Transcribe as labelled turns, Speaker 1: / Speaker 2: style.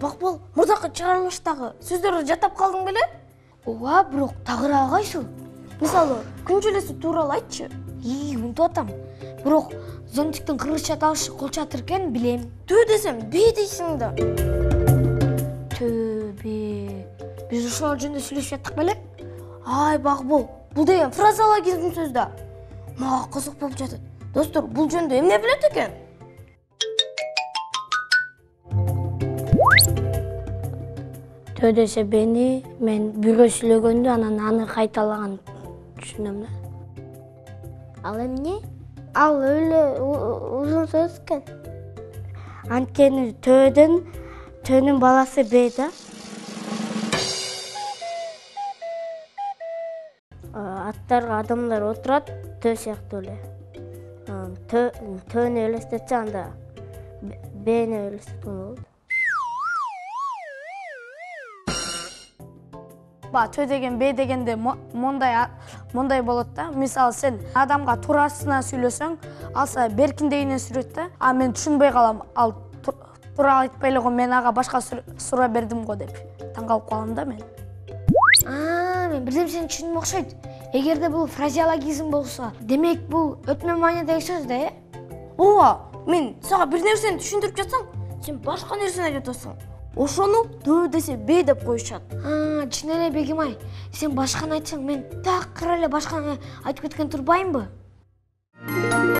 Speaker 1: бакбол мурдакы чыгарылыштагы сөздөрдү жаттап калдың беле? Ооба бирок тагыраагы кайсыл мисалы күн желеси тууралуу айтчы. Ии унутуп атам. Бирок зонтиктин кыргызча аталышы кол чатыр экенин билем. Түү десем б дейсиң да. Төө бе биз ошол жөнүндө сүйлөшүп жаттык беле? Ай бакбол бул деген фразеологизм сөз да. Мага кызык болуп жатат. Достор бул жөнүндө эмне билет экен
Speaker 2: төө десе бени мен сүйлөгөндө анан аны кайталаган түшүнөм да
Speaker 3: ал эмне ал эле узун сөз экен
Speaker 2: анткени төөдөн төөнүн баласы б да аттарга адамдар отурат төө сыяктуу эле төөнү элестетсе анда Б- бни элестеткөн болот
Speaker 1: ба төө деген б дегенде мо- мондай мондай болот да. Мисалы сен адамга туурасынан сүйлөсөң ал сага беркиндегинен сүрөт да а мен түшүнбөй калам ал ту- туура айтпай эле го мен ага башка суроо бердим го деп таң калып калам да мен. А мен бир нерсени түшүндүм окшойт. Эгерде бул фразеологизм болсо демек бул өтмө маанидеги сөз да э? Ооба мен сага бир нерсени түшүндүрүп жатсам сен башка нерсени айтып атасың ошону төө десе б деп коюшат. Түшүнө эле бегим ай сен башканы айтсаң мен такыр эле башканы айтып кеткен турбаймынбы